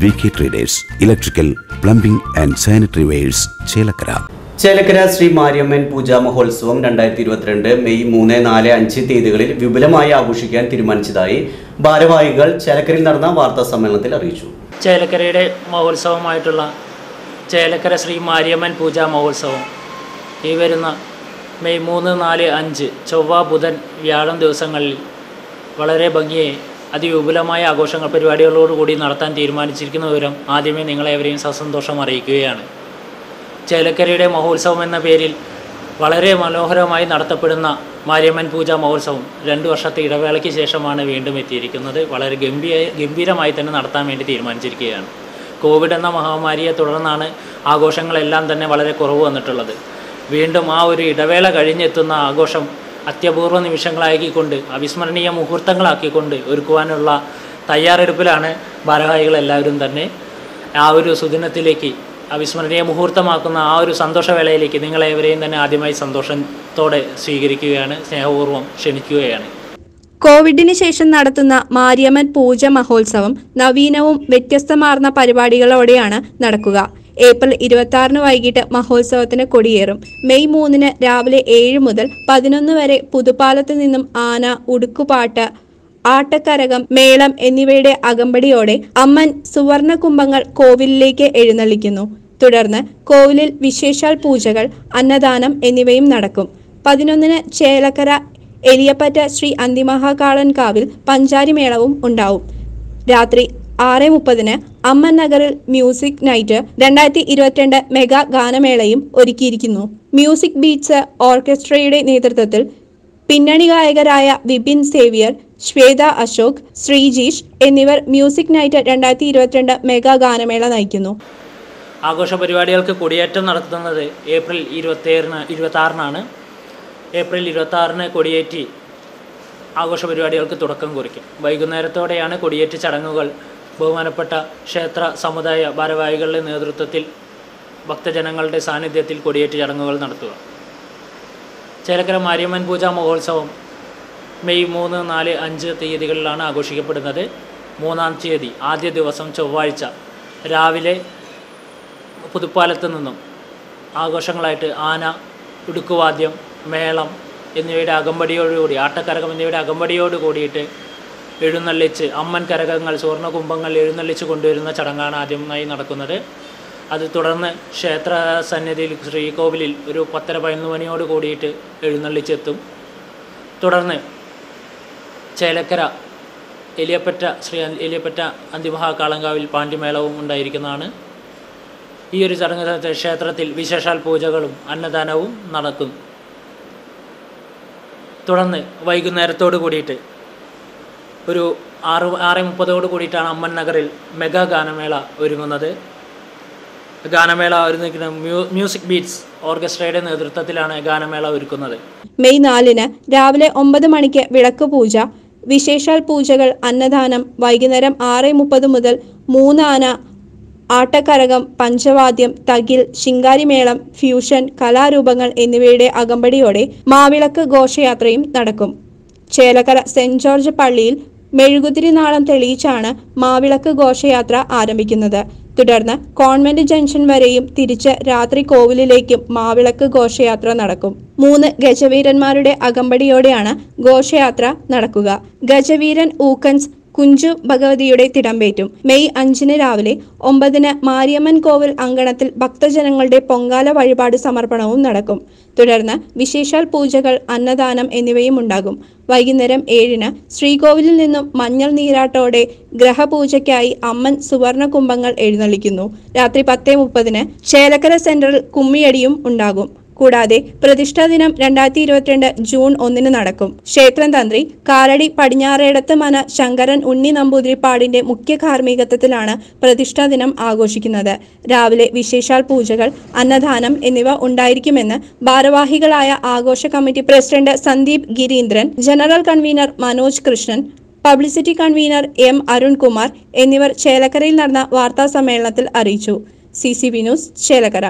V K Traders electrical plumbing and sanitary wares Chelakkara. Chelakkara Shri Mariamman പൂജാ മഹോത്സവം രണ്ടായിരത്തി ഇരുപത്തിരണ്ട് May മൂന്ന് നാല് അഞ്ച് തീയതികളിൽ വിപുലമായി ആഘോഷിക്കാൻ തീരുമാനിച്ചതായി ഭാരവാഹികൾ ചേലക്കരയിൽ നടന്ന വാർത്താ സമ്മേളനത്തിൽ അറിയിച്ചു. ചേലക്കരയുടെ മഹോത്സവമായിട്ടുള്ള ചേലക്കര ശ്രീ മാരിയമ്മൻ പൂജാ മഹോത്സവം ഈ വരുന്ന മെയ് മൂന്ന് നാല് അഞ്ച് ചൊവ്വ ബുധൻ വ്യാഴം ദിവസങ്ങളിൽ വളരെ ഭംഗിയെ അതിവിപുലമായ ആഘോഷങ്ങൾ പരിപാടികളോടുകൂടി നടത്താൻ തീരുമാനിച്ചിരിക്കുന്ന വിവരം ആദ്യമേ നിങ്ങളെവരെയും സസന്തോഷം അറിയിക്കുകയാണ്. ചേലക്കരയുടെ മഹോത്സവം എന്ന പേരിൽ വളരെ മനോഹരമായി നടത്തപ്പെടുന്ന മാരിയമ്മൻ പൂജ മഹോത്സവം രണ്ട് വർഷത്തെ ഇടവേളയ്ക്ക് ശേഷമാണ് വീണ്ടും എത്തിയിരിക്കുന്നത്. വളരെ ഗംഭീര ഗംഭീരമായി തന്നെ നടത്താൻ വേണ്ടി തീരുമാനിച്ചിരിക്കുകയാണ്. കോവിഡ് എന്ന മഹാമാരിയെ തുടർന്നാണ് ആഘോഷങ്ങളെല്ലാം തന്നെ വളരെ കുറവ് വന്നിട്ടുള്ളത്. വീണ്ടും ആ ഒരു ഇടവേള കഴിഞ്ഞെത്തുന്ന ആഘോഷം അത്യപൂർവ നിമിഷങ്ങളാക്കിക്കൊണ്ട് അവിസ്മരണീയ മുഹൂർത്തങ്ങളാക്കിക്കൊണ്ട് ഒരുക്കുവാനുള്ള തയ്യാറെടുപ്പിലാണ് ഭാരവാഹികളെല്ലാവരും തന്നെ ആ ഒരു സുദിനത്തിലേക്ക് അവിസ്മരണീയ മുഹൂർത്തമാക്കുന്ന ആ ഒരു സന്തോഷവേളയിലേക്ക് നിങ്ങളേവരെയും തന്നെ ആദ്യമായി സന്തോഷത്തോടെ സ്വീകരിക്കുകയാണ് സ്നേഹപൂർവം ക്ഷണിക്കുകയാണ്. കോവിഡിന് ശേഷം നടത്തുന്ന മാരിയമ്മൻ പൂജ മഹോത്സവം നവീനവും വ്യത്യസ്തമാർന്ന പരിപാടികളോടെയാണ് നടക്കുക. ഏപ്രിൽ ഇരുപത്തി ആറിന് വൈകിട്ട് മഹോത്സവത്തിന് കൊടിയേറും. മെയ് മൂന്നിന് രാവിലെ ഏഴ് മുതൽ പതിനൊന്ന് വരെ പുതുപ്പാലത്ത് നിന്നും ആന ഉടുക്കുപാട്ട് ആട്ടക്കരകം മേളം എന്നിവയുടെ അകമ്പടിയോടെ അമ്മൻ സുവർണ കുംഭങ്ങൾ കോവിലിലേക്ക് എഴുന്നള്ളിക്കുന്നു. തുടർന്ന് കോവിലിൽ വിശേഷാൽ പൂജകൾ അന്നദാനം എന്നിവയും നടക്കും. പതിനൊന്നിന് ചേലക്കര എലിയപ്പറ്റ ശ്രീ അന്തിമഹാകാളൻ കാവിൽ പഞ്ചാരിമേളവും ഉണ്ടാവും. രാത്രി ആറ് മുപ്പതിന് അമ്മൻ നഗറിൽ മ്യൂസിക് നൈറ്റ് രണ്ടായിരത്തി ഇരുപത്തിരണ്ട് മെഗാ ഗാനമേളയും ഒരുക്കിയിരിക്കുന്നു. മ്യൂസിക് ബീറ്റ്സ് ഓർക്കസ്ട്രയുടെ നേതൃത്വത്തിൽ പിന്നണി ഗായകരായ വിപിൻ സേവിയർ ശ്വേത അശോക് ശ്രീജീഷ് എന്നിവർ മ്യൂസിക് നൈറ്റ് രണ്ടായിരത്തി ഇരുപത്തിരണ്ട് മെഗാ ഗാനമേള നയിക്കുന്നു. ആഘോഷ പരിപാടികൾക്ക് കൊടിയേറ്റം നടത്തുന്നത് ഏപ്രിൽ ഇരുപത്തേറിന് ഇരുപത്തി ആറിനാണ് ഏപ്രിൽ ഇരുപത്താറിന് കൊടിയേറ്റി ആഘോഷ പരിപാടികൾക്ക് തുടക്കം കുറിക്കും. വൈകുന്നേരത്തോടെയാണ് കൊടിയേറ്റ് ചടങ്ങുകൾ ബഹുമാനപ്പെട്ട ക്ഷേത്ര സമുദായ ഭാരവാഹികളുടെ നേതൃത്വത്തിൽ ഭക്തജനങ്ങളുടെ സാന്നിധ്യത്തിൽ കൊടിയേറ്റ് ചടങ്ങുകൾ നടത്തുക. ചേലക്കര മാരിയമ്മൻ പൂജാ മഹോത്സവം മെയ് മൂന്ന് നാല് അഞ്ച് തീയതികളിലാണ് ആഘോഷിക്കപ്പെടുന്നത്. മൂന്നാം തീയതി ആദ്യ ദിവസം ചൊവ്വാഴ്ച രാവിലെ പുതുപ്പാലത്ത് നിന്നും ആഘോഷങ്ങളായിട്ട് ആന ഉടുക്കുവാദ്യം മേളം എന്നിവയുടെ അകമ്പടിയോടുകൂടി ആട്ടക്കരകം എന്നിവയുടെ അകമ്പടിയോട് കൂടിയിട്ട് എഴുന്നള്ളിച്ച് അമ്മൻ കരകങ്ങൾ സുവർണ കുംഭങ്ങൾ എഴുന്നള്ളിച്ച് കൊണ്ടുവരുന്ന ചടങ്ങാണ് ആദ്യമായി നടക്കുന്നത്. അത് തുടർന്ന് ക്ഷേത്ര സന്നിധിയിൽ ശ്രീകോവിലിൽ ഒരു പത്തര പതിനൊന്ന് മണിയോട് കൂടിയിട്ട് എഴുന്നള്ളിച്ചെത്തും. തുടർന്ന് ചേലക്കര എലിയപ്പറ്റ ശ്രീ എലിയപ്പറ്റ അന്തിമഹാകാളങ്കാവിൽ പാണ്ഡിമേളവും ഉണ്ടായിരിക്കുന്നതാണ്. ഈ ഒരു ചടങ്ങ് ക്ഷേത്രത്തിൽ വിശേഷാൽ പൂജകളും അന്നദാനവും നടക്കും. തുടർന്ന് വൈകുന്നേരത്തോട് കൂടിയിട്ട് ഒരു ആറ് ആറ് മുപ്പതോട് കൂടിയിട്ടാണ് അമ്മൻ നഗറിൽ മെഗാ ഗാനമേള ഒരുങ്ങുന്നത്. ഗാനമേള ഒരുക്കുന്ന മ്യൂസിക് ബീറ്റ്സ് ഓർക്കസ്ട്രയുടെ നേതൃത്വത്തിലാണ് ഗാനമേള ഒരുക്കുന്നത്. മെയ് നാലിന് രാവിലെ ഒമ്പത് മണിക്ക് വിളക്ക് പൂജ വിശേഷാൽ പൂജകൾ അന്നദാനം വൈകുന്നേരം ആറ് മുപ്പത് മുതൽ മൂന്നാന ആട്ടക്കരകം പഞ്ചവാദ്യം തകിൽ ശിങ്കാരിമേളം ഫ്യൂഷൻ കലാരൂപങ്ങൾ എന്നിവയുടെ അകമ്പടിയോടെ മാവിളക്ക് ഘോഷയാത്രയും നടക്കും. ചേലക്കര സെന്റ് ജോർജ് പള്ളിയിൽ മെഴുകുതിരി നാളം തെളിയിച്ചാണ് മാവിളക്ക് ഘോഷയാത്ര ആരംഭിക്കുന്നത്. തുടർന്ന് കോൺവെന്റ് ജംഗ്ഷൻ വരെയും തിരിച്ച് രാത്രി കോവിലിലേക്കും മാവിളക്ക് ഘോഷയാത്ര നടക്കും. മൂന്ന് ഗജവീരന്മാരുടെ അകമ്പടിയോടെയാണ് ഘോഷയാത്ര നടക്കുക. ഗജവീരൻ ഊക്കൻസ് കുഞ്ചു ഭഗവതിയുടെ തിടമ്പേറ്റും. മെയ് അഞ്ചിന് രാവിലെ ഒമ്പതിന് മാരിയമ്മൻ കോവിൽ അങ്കണത്തിൽ ഭക്തജനങ്ങളുടെ പൊങ്കാല വഴിപാട് സമർപ്പണവും നടക്കും. തുടർന്ന് വിശേഷാൽ പൂജകൾ അന്നദാനം എന്നിവയും ഉണ്ടാകും. വൈകുന്നേരം ഏഴിന് ശ്രീകോവിലിൽ നിന്നും മഞ്ഞൾ നീരാട്ടോടെ ഗ്രഹപൂജയ്ക്കായി അമ്മൻ സുവർണ കുംഭങ്ങൾ എഴുന്നള്ളിക്കുന്നു. രാത്രി പത്തേ മുപ്പതിന് ചേലക്കര സെന്ററിൽ കുമ്മിയടിയും ഉണ്ടാകും. കൂടാതെ പ്രതിഷ്ഠാ ദിനം രണ്ടായിരത്തി ഇരുപത്തിരണ്ട് ജൂൺ ഒന്നിന് നടക്കും. ക്ഷേത്രം തന്ത്രി കാലടി പടിഞ്ഞാറേടത്ത് മന ശങ്കരൻ ഉണ്ണി നമ്പൂതിരിപ്പാടിന്റെ മുഖ്യ കാർമ്മികത്വത്തിലാണ് പ്രതിഷ്ഠാ ദിനം ആഘോഷിക്കുന്നത്. രാവിലെ വിശേഷാൽ പൂജകൾ അന്നദാനം എന്നിവ ഉണ്ടായിരിക്കുമെന്ന് ഭാരവാഹികളായ ആഘോഷ committee president Sandeep Girindran general convener Manoj Krishnan publicity convener M Arunkumar എന്നിവർ ചേലക്കരയിൽ നടന്ന വാർത്താ സമ്മേളനത്തിൽ അറിയിച്ചു. C News Chelakkara.